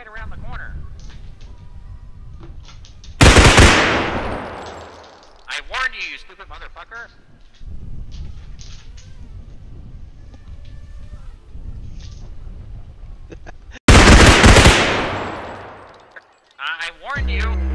right around the corner. I warned you, you stupid motherfucker. I warned you.